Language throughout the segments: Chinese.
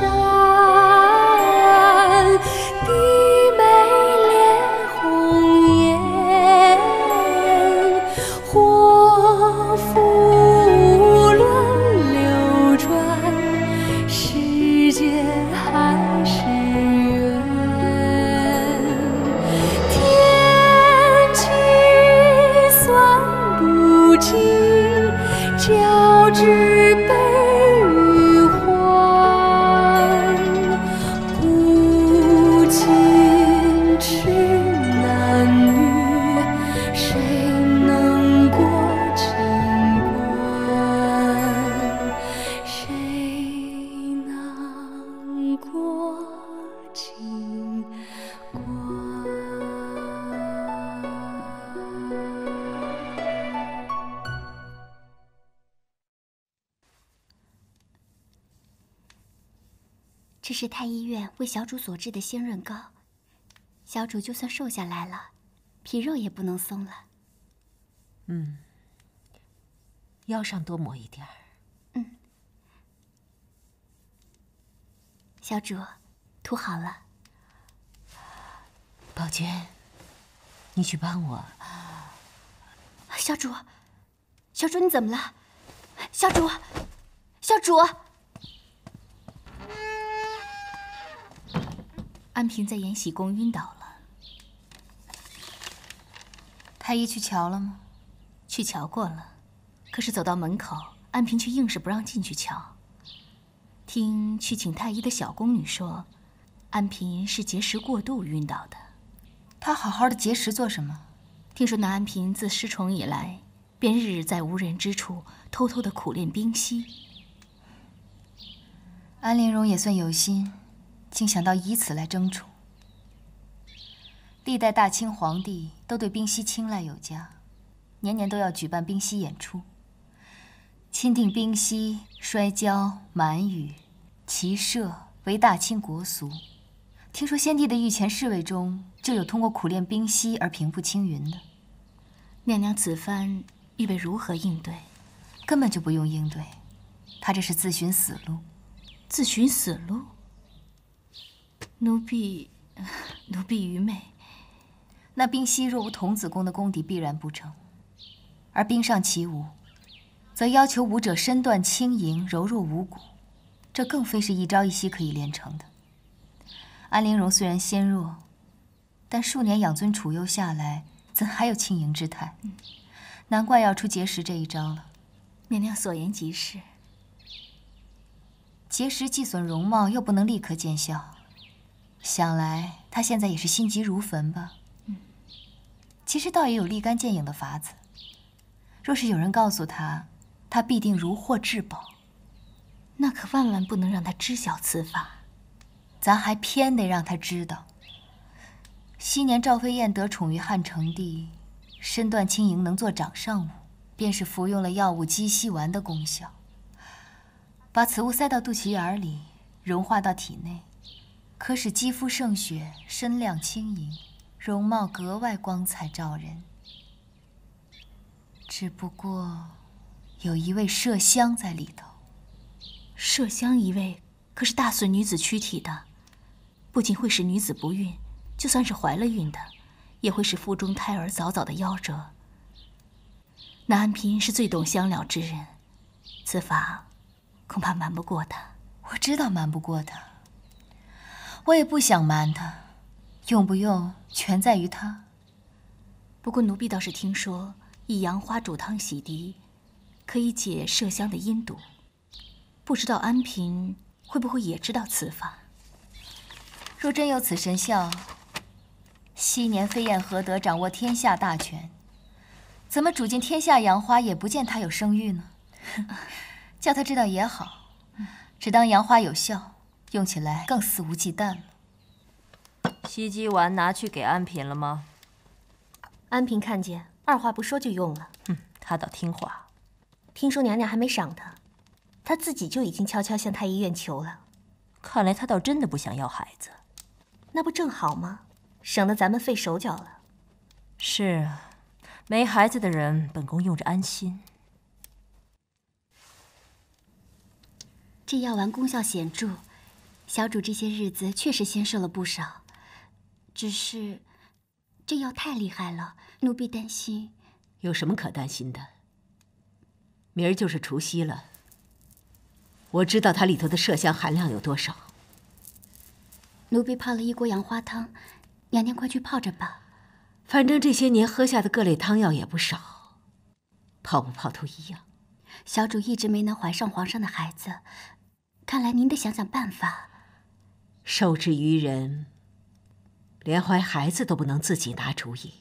这小主所制的鲜润膏，小主就算瘦下来了，皮肉也不能松了。嗯，腰上多抹一点儿。嗯，小主，涂好了。宝娟，你去帮我。小主，小主你怎么了？小主，小主。安平在延禧宫晕倒了，太医去瞧了吗？去瞧过了，可是走到门口，安平却硬是不让进去瞧。听去请太医的小宫女说，安平是节食过度晕倒的。她好好的节食做什么？听说那安平自失宠以来，便日日在无人之处偷偷的苦练冰溪。安陵容也算有心。竟想到以此来争宠。历代大清皇帝都对冰溪青睐有加，年年都要举办冰溪演出。钦定冰溪、摔跤、满语、骑射为大清国俗。听说先帝的御前侍卫中就有通过苦练冰溪而平步青云的。娘娘此番预备如何应对？根本就不用应对，他这是自寻死路。自寻死路。奴婢，奴婢愚昧。那冰溪若无童子功的功底，必然不成；而冰上起舞，则要求舞者身段轻盈、柔弱无骨，这更非是一朝一夕可以练成的。安陵容虽然纤弱，但数年养尊处优下来，怎还有轻盈之态？难怪要出节食这一招了。娘娘所言极是。节食既损容貌，又不能立刻见效。想来他现在也是心急如焚吧？嗯，其实倒也有立竿见影的法子。若是有人告诉他，他必定如获至宝。那可万万不能让他知晓此法。咱还偏得让他知道。昔年赵飞燕得宠于汉成帝，身段轻盈，能做掌上舞，便是服用了药物鸡西丸的功效。把此物塞到肚脐眼里，融化到体内。可使肌肤胜雪，身量轻盈，容貌格外光彩照人。只不过，有一位麝香在里头。麝香一味，可是大损女子躯体的，不仅会使女子不孕，就算是怀了孕的，也会使腹中胎儿早早的夭折。那安嫔是最懂香料之人，此法恐怕瞒不过他。我知道瞒不过他，我也不想瞒他，用不用全在于他。不过奴婢倒是听说，以杨花煮汤洗涤，可以解麝香的阴毒。不知道安嫔会不会也知道此法？若真有此神效，昔年飞燕何德掌握天下大权？怎么煮尽天下杨花也不见他有生育呢？叫他知道也好，只当杨花有效，用起来更肆无忌惮了。西鸡丸拿去给安嫔了吗？安嫔看见，二话不说就用了。哼，她倒听话。听说娘娘还没赏她，她自己就已经悄悄向太医院求了。看来她倒真的不想要孩子。那不正好吗？省得咱们费手脚了。是啊。没孩子的人，本宫用着安心。这药丸功效显著，小主这些日子确实先瘦了不少。只是这药太厉害了，奴婢担心。有什么可担心的？明儿就是除夕了，我知道它里头的麝香含量有多少。奴婢泡了一锅杨花汤，娘娘快去泡着吧。反正这些年喝下的各类汤药也不少，泡不泡都一样。小主一直没能怀上皇上的孩子，看来您得想想办法。受制于人，连怀孩子都不能自己拿主意。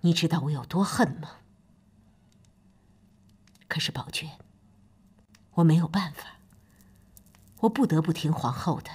你知道我有多恨吗？可是宝娟，我没有办法，我不得不听皇后的。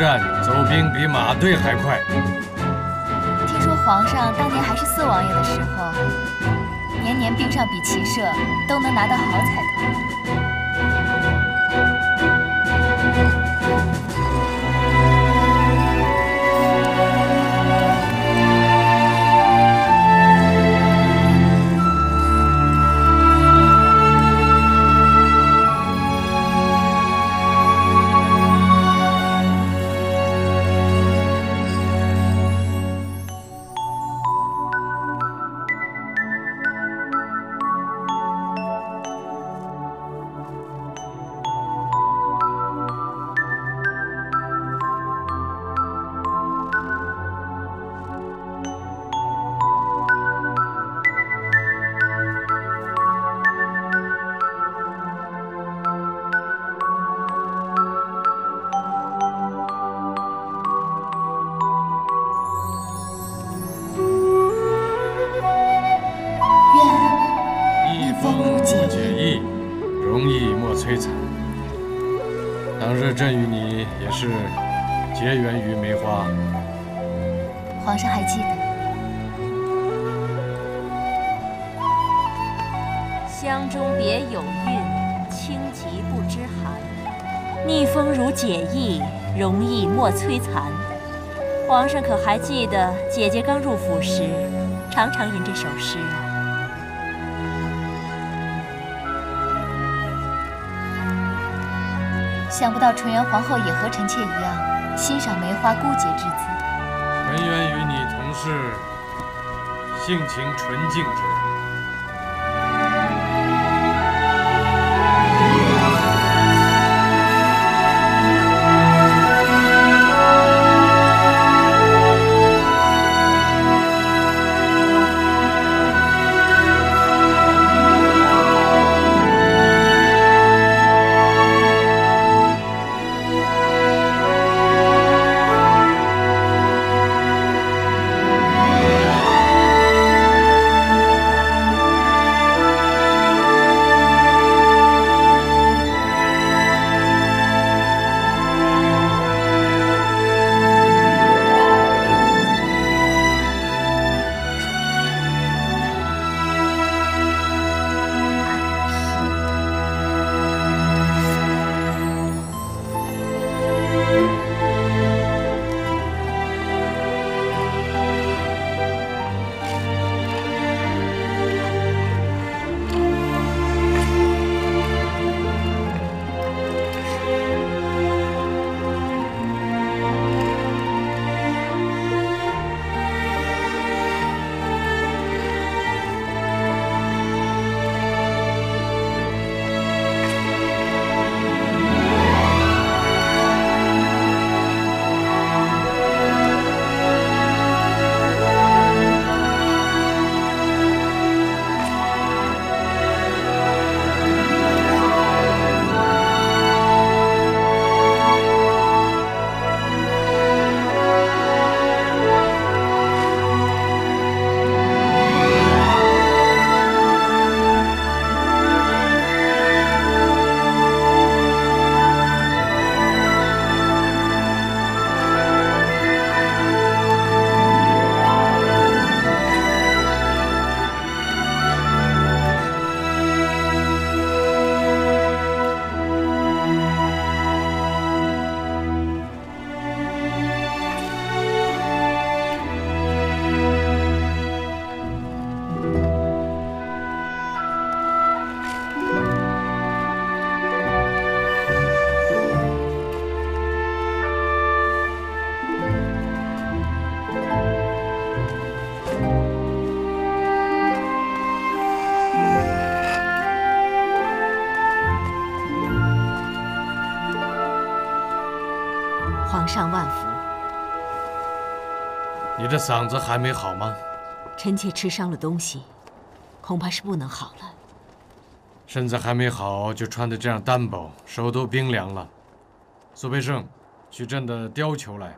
走兵比马队还快。听说皇上当年还是四王爷的时候，年年兵上比骑射都能拿到好彩头。解意，容易莫摧残。皇上可还记得姐姐刚入府时，常常吟这首诗啊？想不到纯元皇后也和臣妾一样欣赏梅花孤洁之姿。纯元与你同是性情纯净之嗓子还没好吗？臣妾吃伤了东西，恐怕是不能好了。身子还没好，就穿得这样单薄，手都冰凉了。苏培盛，取朕的貂裘来。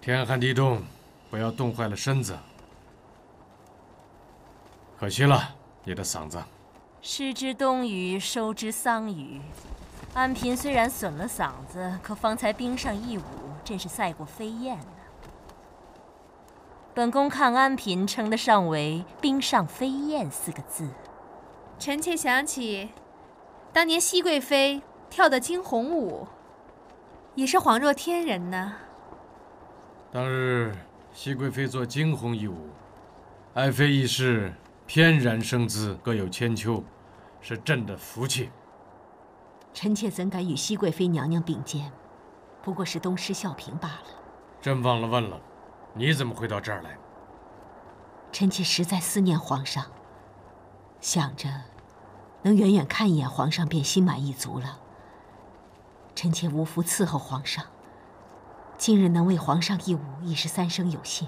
天寒地冻，不要冻坏了身子。可惜了，你的嗓子。失之冬雨，收之桑榆。安嫔虽然损了嗓子，可方才冰上一舞，真是赛过飞燕呢。本宫看安嫔称得上为“冰上飞燕”四个字。臣妾想起，当年熹贵妃跳的惊鸿舞，也是恍若天人呢。当日熹贵妃做惊鸿一舞，爱妃亦是翩然生姿，各有千秋。是朕的福气。臣妾怎敢与熹贵妃娘娘并肩？不过是东施效颦罢了。朕忘了问了，你怎么会到这儿来？臣妾实在思念皇上，想着能远远看一眼皇上，便心满意足了。臣妾无福伺候皇上，今日能为皇上一舞，已是三生有幸。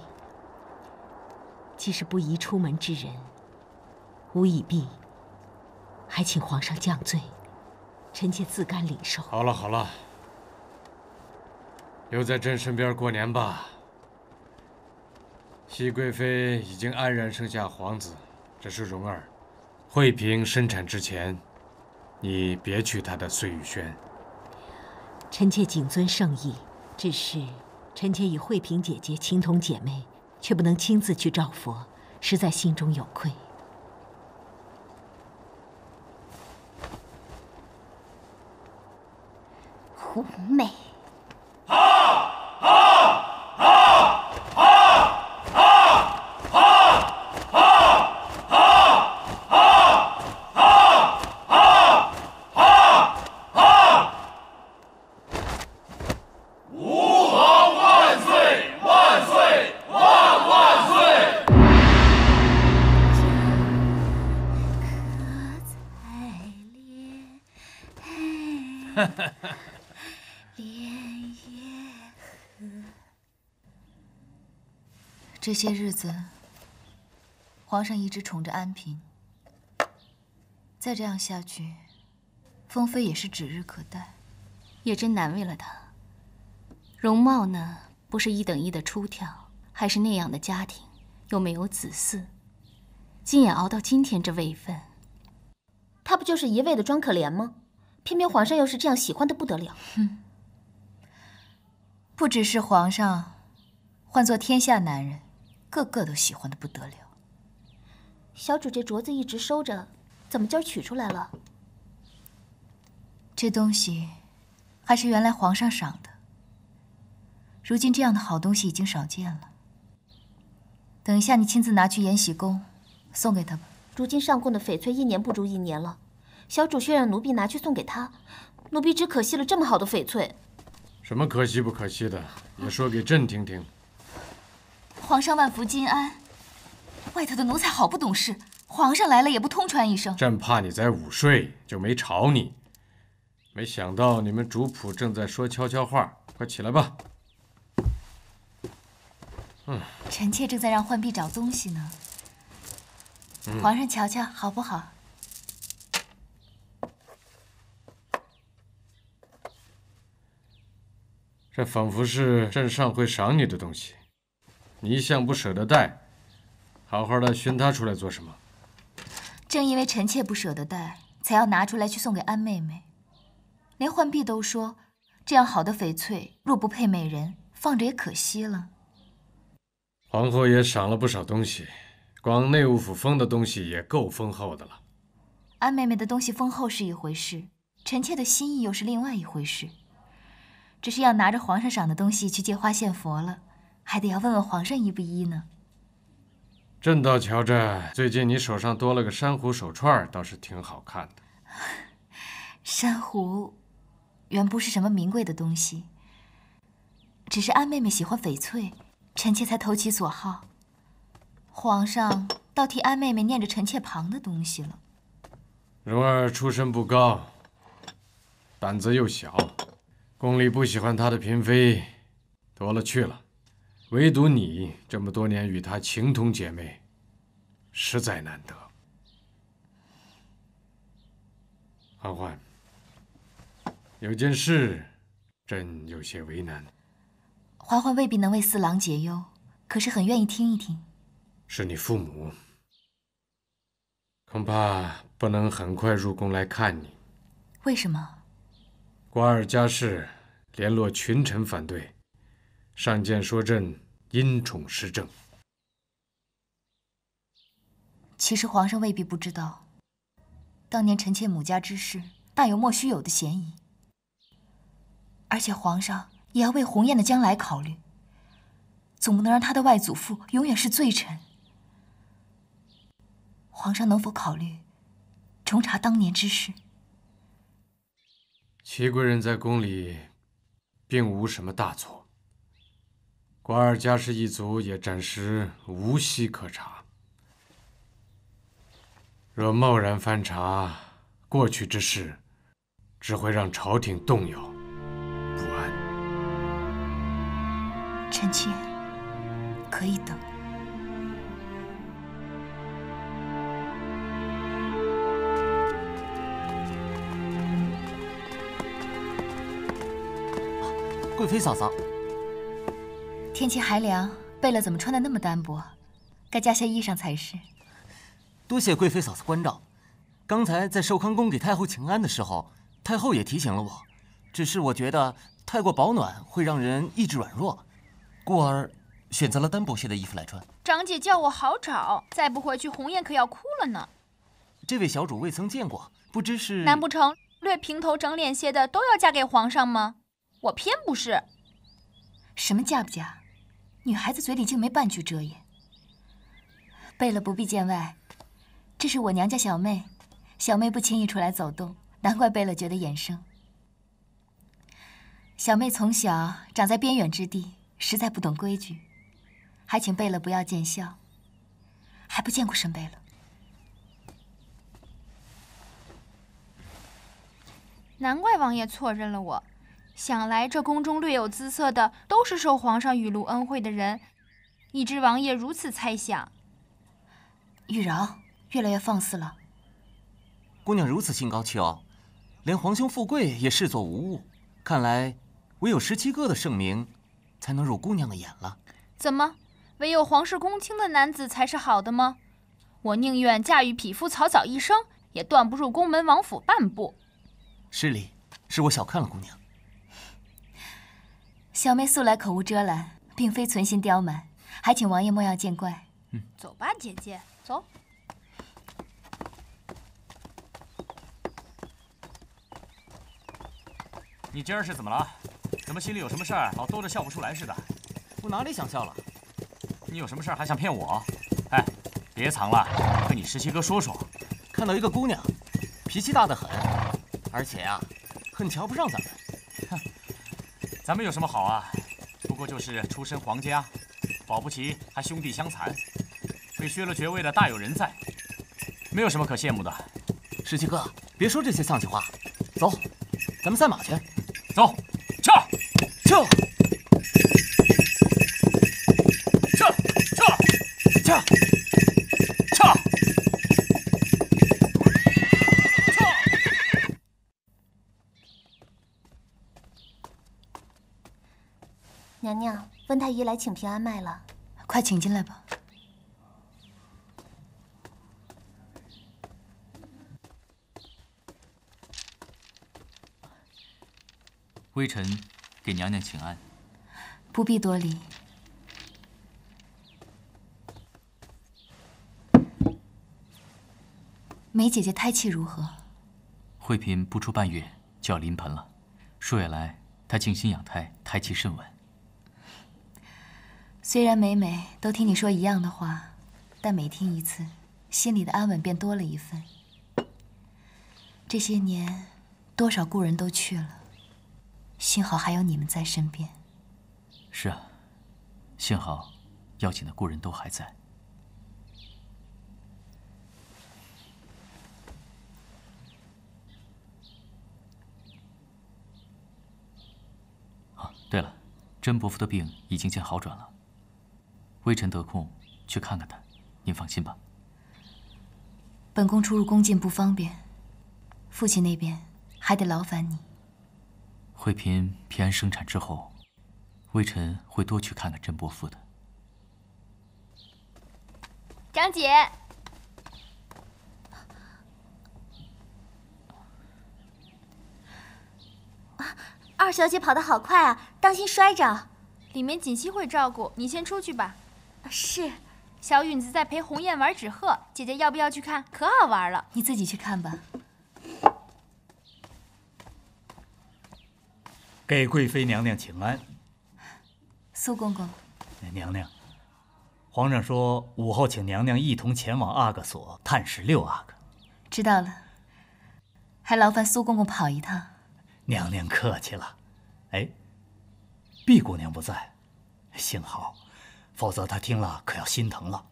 既是不宜出门之人，吾已毕。还请皇上降罪，臣妾自甘领受。好了好了，留在朕身边过年吧。熹贵妃已经安然生下皇子，只是蓉儿，惠嫔生产之前，你别去她的碎玉轩。臣妾谨遵圣意，只是臣妾与惠嫔姐姐情同姐妹，却不能亲自去照佛，实在心中有愧。妩媚。这些日子，皇上一直宠着安嫔。再这样下去，封妃也是指日可待。也真难为了她。容貌呢，不是一等一的出挑，还是那样的家庭，又没有子嗣，竟也熬到今天这位分。她不就是一味的装可怜吗？偏偏皇上又是这样喜欢的不得了。哼，不只是皇上，换做天下男人，个个都喜欢的不得了。小主这镯子一直收着，怎么今儿取出来了？这东西还是原来皇上赏的。如今这样的好东西已经少见了。等一下，你亲自拿去延禧宫，送给他吧。如今上贡的翡翠一年不如一年了，小主却让奴婢拿去送给他，奴婢只可惜了这么好的翡翠。什么可惜不可惜的，也说给朕听听。皇上万福金安。外头的奴才好不懂事，皇上来了也不通传一声。朕怕你在午睡，就没吵你。没想到你们主仆正在说悄悄话，快起来吧。嗯，臣妾正在让浣碧找东西呢。皇上瞧瞧，好不好？这仿佛是朕上回赏你的东西，你一向不舍得戴，好好的寻它出来做什么？正因为臣妾不舍得戴，才要拿出来去送给安妹妹。连浣碧都说，这样好的翡翠若不配美人，放着也可惜了。皇后也赏了不少东西，光内务府封的东西也够丰厚的了。安妹妹的东西丰厚是一回事，臣妾的心意又是另外一回事。只是要拿着皇上赏的东西去借花献佛了，还得要问问皇上依不依呢。朕倒瞧着，最近你手上多了个珊瑚手串，倒是挺好看的。珊瑚，原不是什么名贵的东西，只是安妹妹喜欢翡翠，臣妾才投其所好。皇上倒替安妹妹念着臣妾旁的东西了。蓉儿出身不高，胆子又小。宫里不喜欢她的嫔妃多了去了，唯独你这么多年与她情同姐妹，实在难得。嬛嬛，有件事，朕有些为难。嬛嬛未必能为四郎解忧，可是很愿意听一听。是你父母，恐怕不能很快入宫来看你。为什么？瓜尔佳氏联络群臣反对，上谏说朕因宠失政。其实皇上未必不知道，当年臣妾母家之事大有莫须有的嫌疑。而且皇上也要为鸿雁的将来考虑，总不能让他的外祖父永远是罪臣。皇上能否考虑重查当年之事？齐贵人在宫里，并无什么大错。瓜尔佳氏一族也暂时无隙可查。若贸然翻查过去之事，只会让朝廷动摇不安。臣妾可以等。贵妃嫂嫂，天气还凉，贝勒怎么穿的那么单薄？该加些衣裳才是。多谢贵妃嫂子关照。刚才在寿康宫给太后请安的时候，太后也提醒了我，只是我觉得太过保暖会让人意志软弱，故而选择了单薄些的衣服来穿。长姐叫我好找，再不回去鸿雁可要哭了呢。这位小主未曾见过，不知是……难不成略平头整脸些的都要嫁给皇上吗？我偏不是。什么嫁不嫁？女孩子嘴里竟没半句遮掩。贝勒不必见外，这是我娘家小妹，小妹不轻易出来走动，难怪贝勒觉得眼生。小妹从小长在边远之地，实在不懂规矩，还请贝勒不要见笑。还不见过沈贝勒。难怪王爷错认了我，想来这宫中略有姿色的都是受皇上雨露恩惠的人，已知王爷如此猜想。玉娆越来越放肆了。姑娘如此心高气傲，连皇兄富贵也视作无物，看来唯有十七哥的盛名才能入姑娘的眼了。怎么，唯有皇室公卿的男子才是好的吗？我宁愿嫁与匹夫草草一生，也断不入宫门王府半步。失礼，是我小看了姑娘。小妹素来口无遮拦，并非存心刁蛮，还请王爷莫要见怪。嗯，走吧，姐姐，走。你今儿是怎么了？怎么心里有什么事儿，老兜着笑不出来似的？我哪里想笑了？你有什么事儿还想骗我？哎，别藏了，跟你十七哥说说。看到一个姑娘，脾气大得很，而且呀，很瞧不上咱们。咱们有什么好啊？不过就是出身皇家，保不齐还兄弟相残，被削了爵位的大有人在，没有什么可羡慕的。十七哥，别说这些丧气话，走，咱们赛马去。走，撤，撤，撤，撤，撤，撤。娘娘，温太医来请平安脉了，快请进来吧。微臣给娘娘请安。不必多礼。梅姐姐胎气如何？惠嫔不出半月就要临盆了，数月来她静心养胎，胎气甚稳。虽然每每都听你说一样的话，但每听一次，心里的安稳便多了一份。这些年，多少故人都去了，幸好还有你们在身边。是啊，幸好要紧的故人都还在。对了，甄伯父的病已经见好转了。微臣得空去看看他，您放心吧。本宫出入宫禁不方便，父亲那边还得劳烦你。惠嫔平安生产之后，微臣会多去看看甄伯父的。长姐，二小姐跑得好快啊，当心摔着。里面锦溪会照顾，你先出去吧。是，小允子在陪鸿雁玩纸鹤，姐姐要不要去看？可好玩了。你自己去看吧。给贵妃娘娘请安。苏公公，娘娘，皇上说午后请娘娘一同前往阿哥所探视六阿哥。知道了，还劳烦苏公公跑一趟。娘娘客气了。哎，毕姑娘不在，幸好。否则他听了可要心疼了。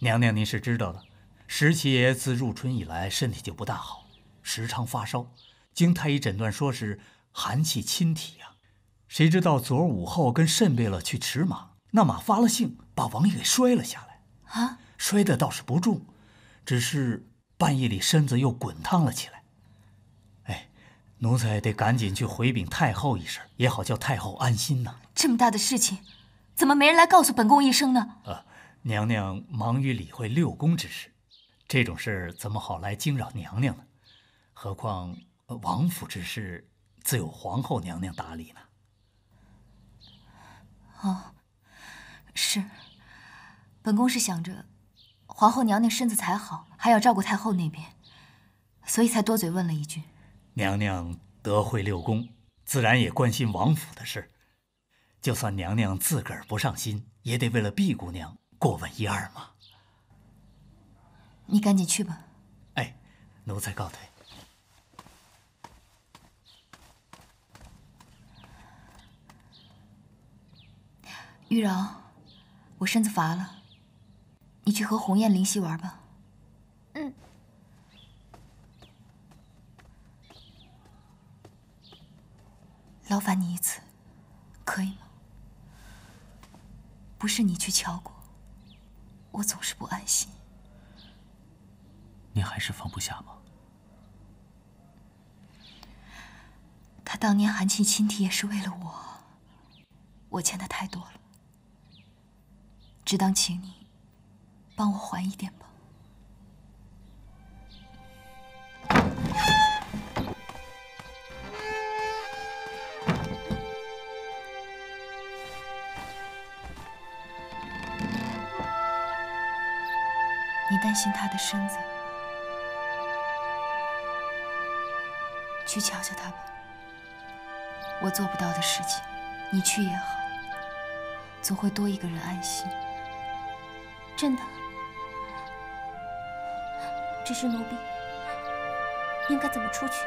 娘娘，您是知道的，十七爷自入春以来身体就不大好，时常发烧，经太医诊断说是寒气侵体呀。谁知道昨儿午后跟慎贝勒去驰马，那马发了性，把王爷给摔了下来。啊，摔的倒是不重，只是半夜里身子又滚烫了起来。哎，奴才得赶紧去回禀太后一声，也好叫太后安心呐。这么大的事情。怎么没人来告诉本宫一声呢？啊，娘娘忙于理会六宫之事，这种事怎么好来惊扰娘娘呢？何况王府之事，自有皇后娘娘打理呢。哦，是。本宫是想着，皇后娘娘身子才好，还要照顾太后那边，所以才多嘴问了一句。娘娘得会六宫，自然也关心王府的事。就算娘娘自个儿不上心，也得为了毕姑娘过问一二嘛。你赶紧去吧。哎，奴才告退。玉娆，我身子乏了，你去和鸿雁、灵犀玩吧。嗯。劳烦你一次，可以吗？不是你去敲过，我总是不安心。你还是放不下吗？他当年含情亲体也是为了我，我欠他太多了，只当请你帮我还一点吧。担心他的身子。去瞧瞧他吧。我做不到的事情，你去也好，总会多一个人安心。真的，只是奴婢应该怎么出去？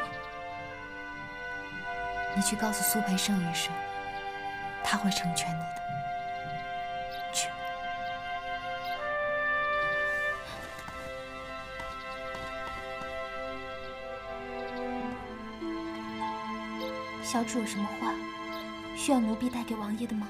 你去告诉苏培盛一声，他会成全你的。小主有什么话需要奴婢带给王爷的吗？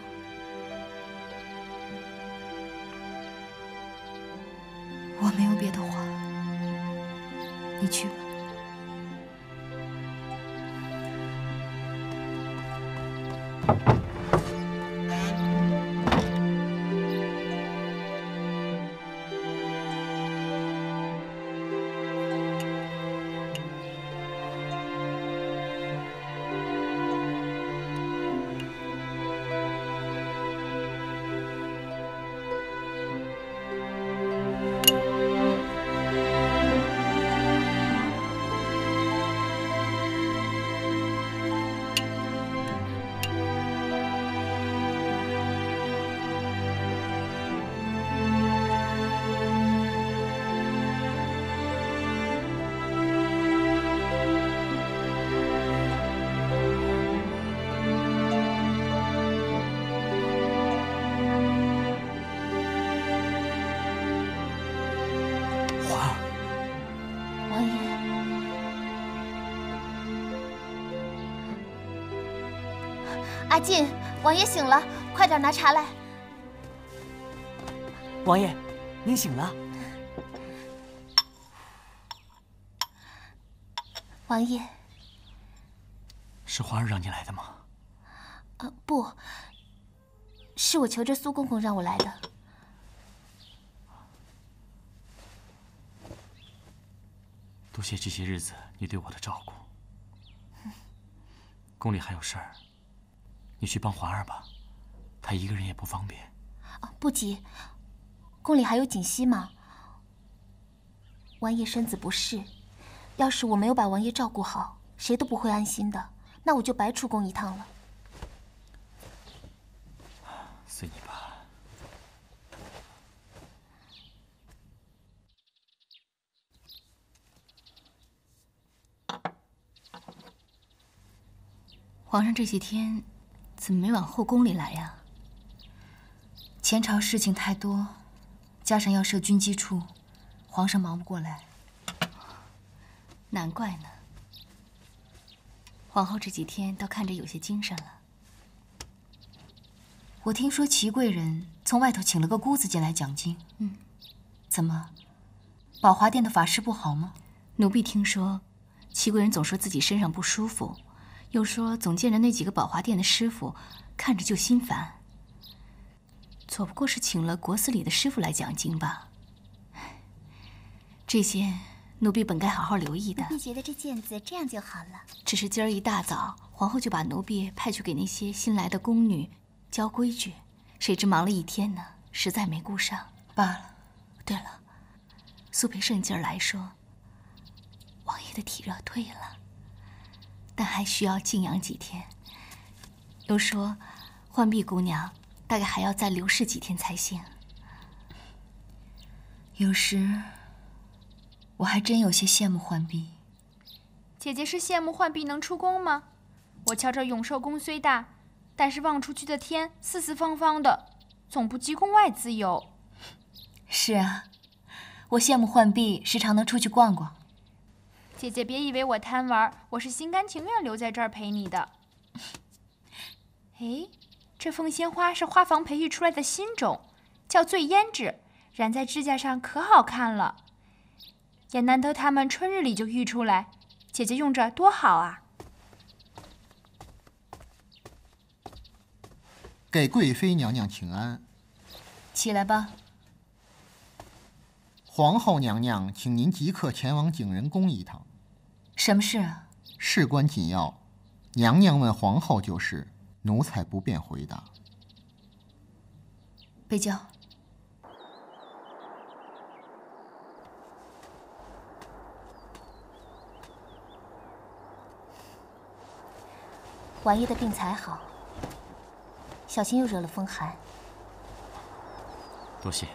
阿进，王爷醒了，快点拿茶来。王爷，您醒了。王爷，是皇儿让你来的吗？呃，不是我求着苏公公让我来的。多谢这些日子你对我的照顾。宫里还有事儿，你去帮环儿吧，她一个人也不方便。啊，不急，宫里还有锦溪嘛。王爷身子不适，要是我没有把王爷照顾好，谁都不会安心的，那我就白出宫一趟了。随你吧。皇上这些天怎么没往后宫里来呀？前朝事情太多，加上要设军机处，皇上忙不过来。难怪呢。皇后这几天倒看着有些精神了。我听说齐贵人从外头请了个姑子进来讲经。嗯，怎么，宝华殿的法师不好吗？奴婢听说，齐贵人总说自己身上不舒服。又说总见着那几个宝华殿的师傅，看着就心烦。左不过是请了国寺里的师傅来讲经吧。这些奴婢本该好好留意的。奴婢觉得这毽子这样就好了。只是今儿一大早，皇后就把奴婢派去给那些新来的宫女教规矩，谁知忙了一天呢，实在没顾上。罢了。对了，苏培盛今儿来说，王爷的体热退了，但还需要静养几天。又说，浣碧姑娘大概还要再留侍几天才行。有时，我还真有些羡慕浣碧。姐姐是羡慕浣碧能出宫吗？我瞧这永寿宫虽大，但是望出去的天四四方方的，总不及宫外自由。是啊，我羡慕浣碧时常能出去逛逛。姐姐别以为我贪玩，我是心甘情愿留在这儿陪你的。哎，这凤仙花是花房培育出来的新种，叫醉胭脂，染在指甲上可好看了。也难得它们春日里就育出来，姐姐用着多好啊！给贵妃娘娘请安。起来吧。皇后娘娘，请您即刻前往景仁宫一趟。什么事啊？事关紧要，娘娘问皇后就是。奴才不便回答。被叫。王爷的病才好，小心又惹了风寒。多谢。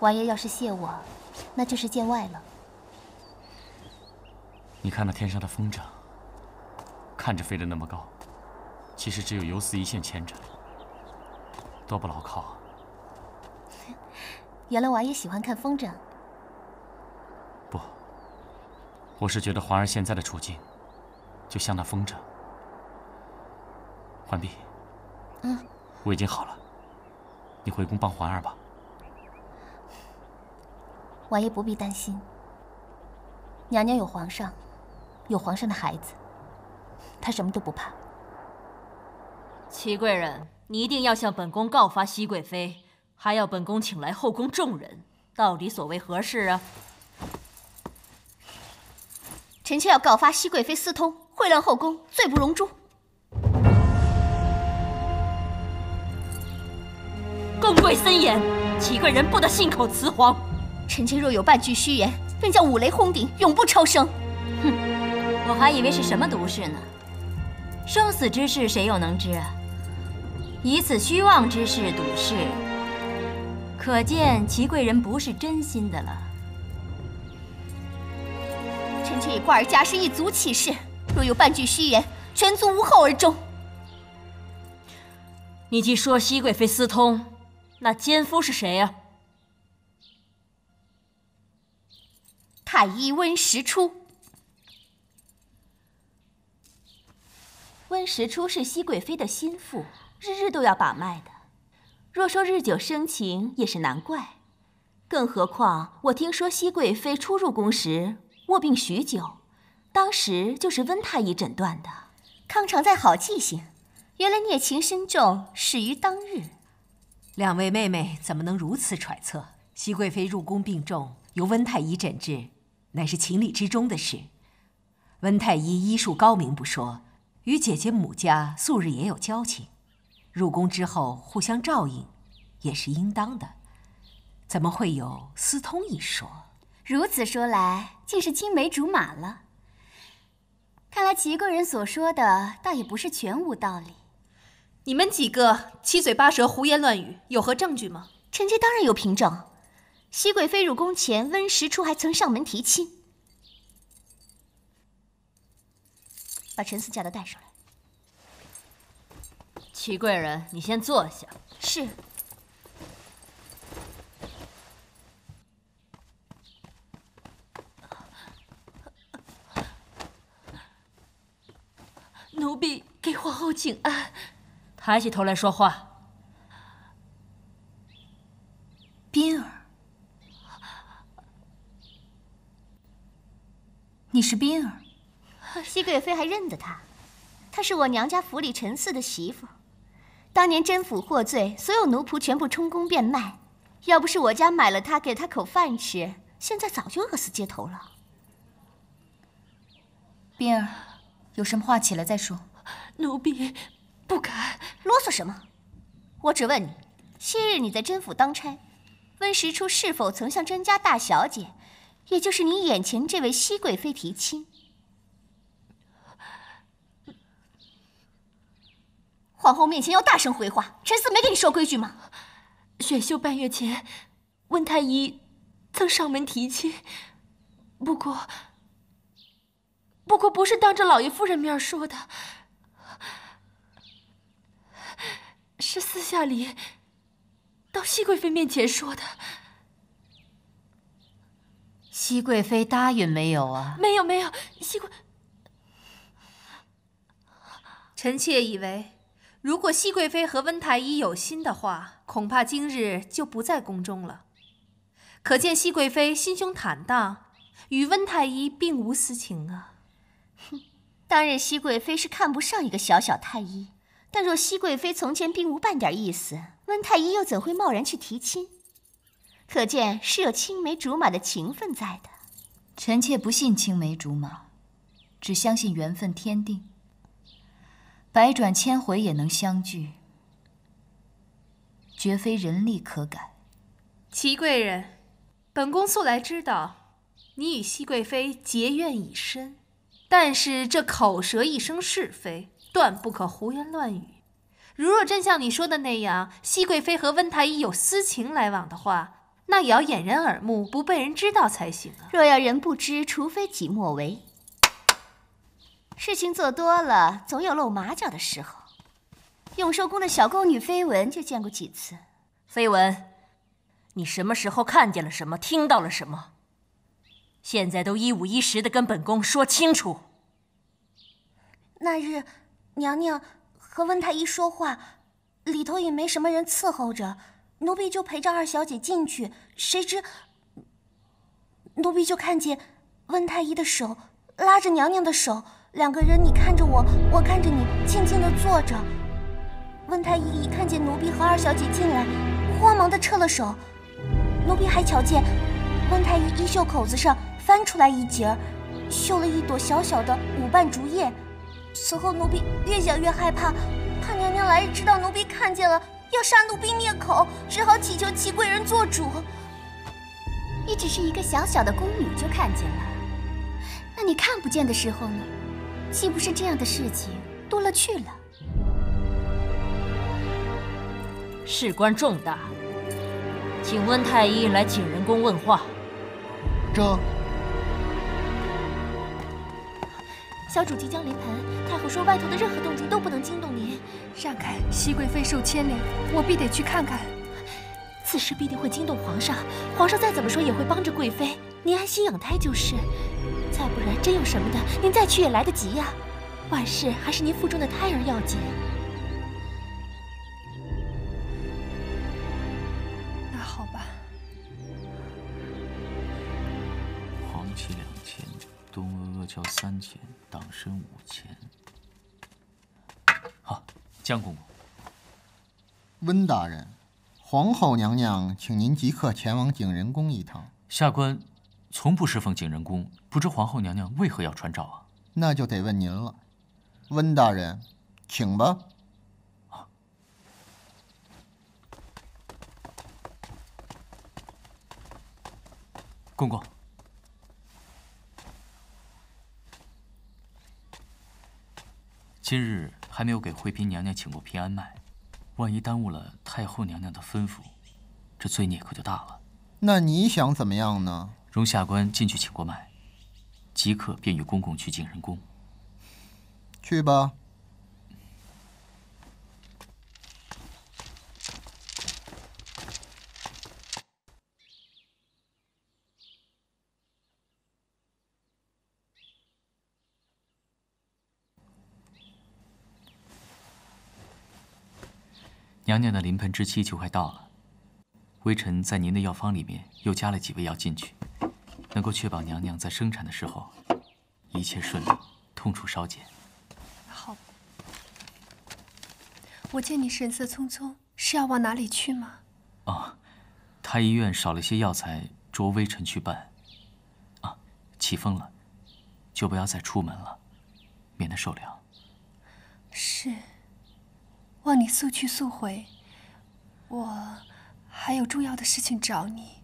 王爷要是谢我，那就是见外了。你看那天上的风筝，看着飞得那么高。其实只有游丝一线牵着，多不牢靠啊。原来王爷喜欢看风筝。不，我是觉得环儿现在的处境，就像那风筝。浣碧，嗯，我已经好了，你回宫帮环儿吧。王爷不必担心，娘娘有皇上，有皇上的孩子，他什么都不怕。齐贵人，你一定要向本宫告发熹贵妃，还要本宫请来后宫众人，到底所为何事啊？臣妾要告发熹贵妃私通，秽乱后宫，罪不容诛。宫规森严，齐贵人不得信口雌黄。臣妾若有半句虚言，便叫五雷轰顶，永不超生。哼，我还以为是什么毒誓呢？生死之事，谁又能知啊？以此虚妄之事赌誓，可见齐贵人不是真心的了。臣妾以瓜儿家世一族起誓，若有半句虚言，全族无后而终。你既说熹贵妃私通，那奸夫是谁呀？太医温实初。温实初是熹贵妃的心腹。日日都要把脉的，若说日久生情也是难怪。更何况我听说熹贵妃初入宫时卧病许久，当时就是温太医诊断的。康常在好记性，原来孽情深重，始于当日。两位妹妹怎么能如此揣测？熹贵妃入宫病重，由温太医诊治，乃是情理之中的事。温太医医术高明不说，与姐姐母家素日也有交情。入宫之后互相照应，也是应当的，怎么会有私通一说？如此说来，竟是青梅竹马了。看来齐贵人所说的，倒也不是全无道理。你们几个七嘴八舌、胡言乱语，有何证据吗？臣妾当然有凭证。熹贵妃入宫前，温实初还曾上门提亲。把陈四家的带上来。齐贵人，你先坐下。是。奴婢给皇后请安。抬起头来说话。冰儿，你是冰儿？熹贵妃还认得她，她是我娘家府里陈四的媳妇。当年甄府获罪，所有奴仆全部充公变卖。要不是我家买了她，给她口饭吃，现在早就饿死街头了。冰儿，有什么话起来再说。奴婢不敢啰嗦什么？我只问你，昔日你在甄府当差，温实初是否曾向甄家大小姐，也就是你眼前这位熹贵妃提亲？皇后面前要大声回话，陈四没给你说规矩吗？选秀半月前，温太医曾上门提亲，不过，不过不是当着老爷夫人面说的，是私下里到熹贵妃面前说的。熹贵妃答应没有啊？没有，没有。熹贵，臣妾以为。如果熹贵妃和温太医有心的话，恐怕今日就不在宫中了。可见熹贵妃心胸坦荡，与温太医并无私情啊。哼，当日熹贵妃是看不上一个小小太医，但若熹贵妃从前并无半点意思，温太医又怎会贸然去提亲？可见是有青梅竹马的情分在的。臣妾不信青梅竹马，只相信缘分天定。百转千回也能相聚，绝非人力可改。齐贵人，本宫素来知道你与熹贵妃结怨已深，但是这口舌一生是非，断不可胡言乱语。如若真像你说的那样，熹贵妃和温太医有私情来往的话，那也要掩人耳目，不被人知道才行啊。若要人不知，除非己莫为。事情做多了，总有露马脚的时候。永寿宫的小宫女绯闻就见过几次。绯闻，你什么时候看见了什么，听到了什么？现在都一五一十的跟本宫说清楚。那日，娘娘和温太医说话，里头也没什么人伺候着，奴婢就陪着二小姐进去。谁知，奴婢就看见温太医的手拉着娘娘的手。两个人，你看着我，我看着你，静静的坐着。温太医一看见奴婢和二小姐进来，慌忙的撤了手。奴婢还瞧见温太医衣袖口子上翻出来一截，绣了一朵小小的五瓣竹叶。此后，奴婢越想越害怕，怕娘娘来日知道奴婢看见了，要杀奴婢灭口，只好祈求齐贵人做主。你只是一个小小的宫女就看见了，那你看不见的时候呢？岂不是这样的事情多了去了？事关重大，请温太医来景仁宫问话。这小主即将临盆，太后说外头的任何动静都不能惊动您。让开，熹贵妃受牵连，我必得去看看。此事必定会惊动皇上，皇上再怎么说也会帮着贵妃，您安心养胎就是。再不然，真有什么的，您再去也来得及呀。万事还是您腹中的胎儿要紧。那好吧。黄芪两千，东阿阿胶三千，党参五千。好，江公公。温大人，皇后娘娘请您即刻前往景仁宫一趟。下官。从不侍奉景仁宫，不知皇后娘娘为何要传召啊？那就得问您了，温大人，请吧。公公，今日还没有给惠嫔娘娘请过平安脉，万一耽误了太后娘娘的吩咐，这罪孽可就大了。那你想怎么样呢？容下官进去请过脉，即刻便与公公去景仁宫。去吧。娘娘的临盆之期就快到了。微臣在您的药方里面又加了几味药进去，能够确保娘娘在生产的时候一切顺利，痛楚稍减。好。我见你神色匆匆，是要往哪里去吗？哦，太医院少了些药材，着微臣去办。啊，起风了，就不要再出门了，免得受凉。是，望你速去速回，我还有重要的事情找你。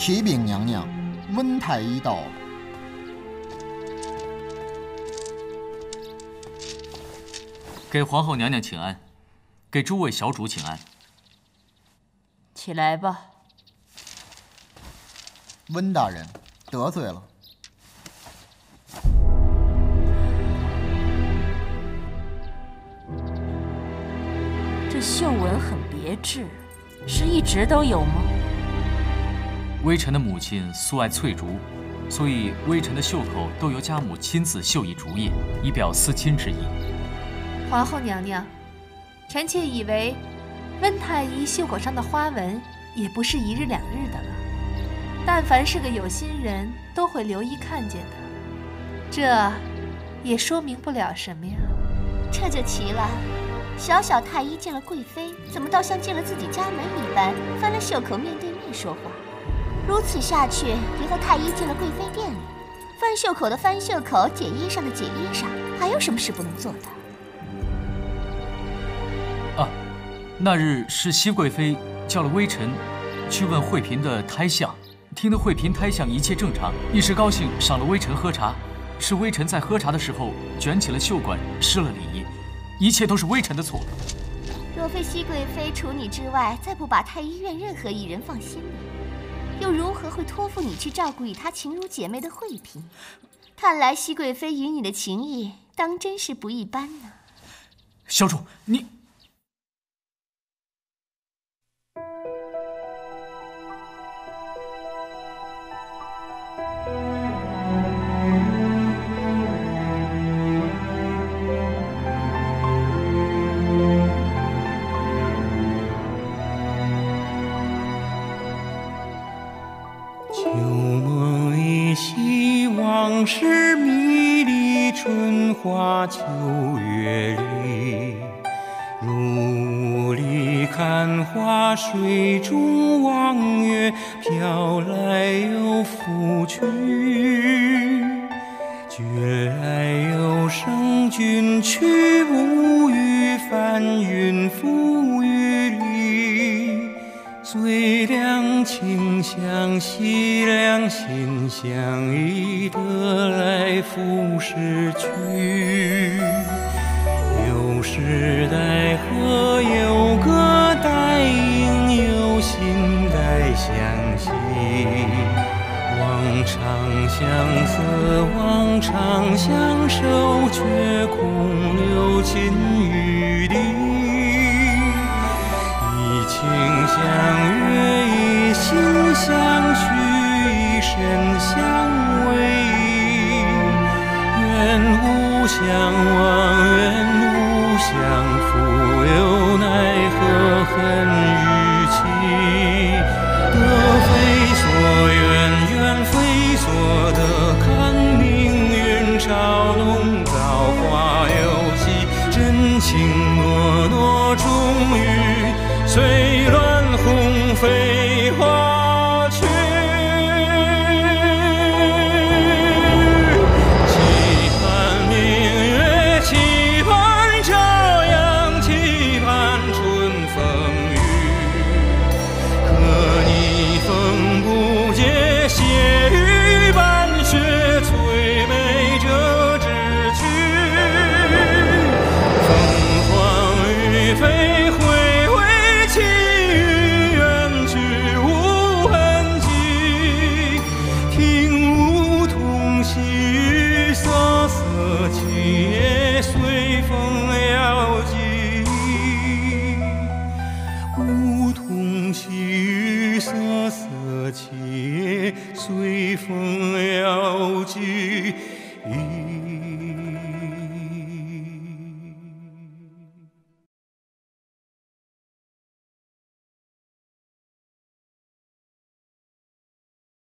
启禀娘娘，温太医到了。给皇后娘娘请安，给诸位小主请安。起来吧。温大人，得罪了。这绣纹很别致，是一直都有吗？微臣的母亲素爱翠竹，所以微臣的袖口都由家母亲自绣一竹叶，以表思亲之意。皇后娘娘，臣妾以为，温太医袖口上的花纹也不是一日两日的了。但凡是个有心人，都会留意看见的。这，也说明不了什么呀。这就奇了，小小太医见了贵妃，怎么倒像进了自己家门一般，翻了袖口面对面说话？如此下去，以后太医进了贵妃殿里，翻袖口的翻袖口，解衣裳的解衣裳，还有什么事不能做的？啊，那日是熹贵妃叫了微臣去问惠嫔的胎相，听得惠嫔胎相一切正常，一时高兴赏了微臣喝茶。是微臣在喝茶的时候卷起了袖管，失了礼仪，一切都是微臣的错。若非熹贵妃除你之外，再不把太医院任何一人放心里。又如何会托付你去照顾与她情如姐妹的惠嫔？看来熹贵妃与你的情谊当真是不一般呢。小主，你。无相忘，愿无相负，又奈何恨与情？得非所愿，愿非所得，看命运嘲弄，造化游戏，真情诺诺，终于。随乱红飞